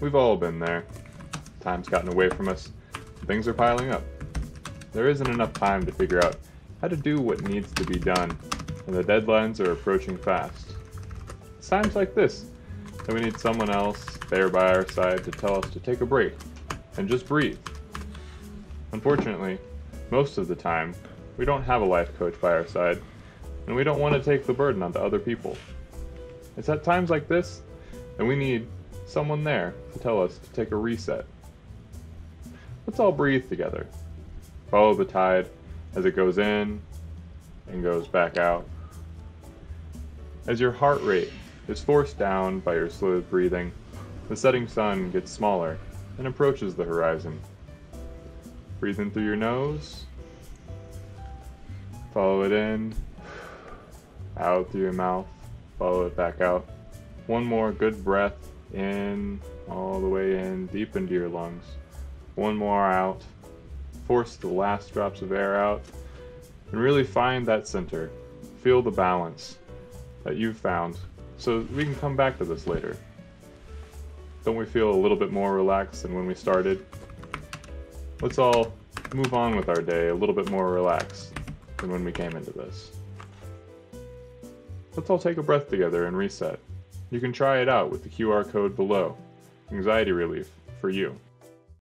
We've all been there. Time's gotten away from us. Things are piling up. There isn't enough time to figure out how to do what needs to be done, and the deadlines are approaching fast. It's times like this that we need someone else there by our side to tell us to take a break and just breathe. Unfortunately, most of the time, we don't have a life coach by our side, and we don't want to take the burden onto other people. It's at times like this that we need someone there to tell us to take a reset. Let's all breathe together. Follow the tide as it goes in and goes back out. As your heart rate is forced down by your slow breathing, the setting sun gets smaller and approaches the horizon. Breathe in through your nose, follow it in, out through your mouth, follow it back out. One more good breath in, all the way in, deep into your lungs. One more out. Force the last drops of air out and really find that center. Feel the balance that you've found so we can come back to this later. Don't we feel a little bit more relaxed than when we started? Let's all move on with our day a little bit more relaxed than when we came into this. Let's all take a breath together and reset. You can try it out with the QR code below. Anxiety relief for you.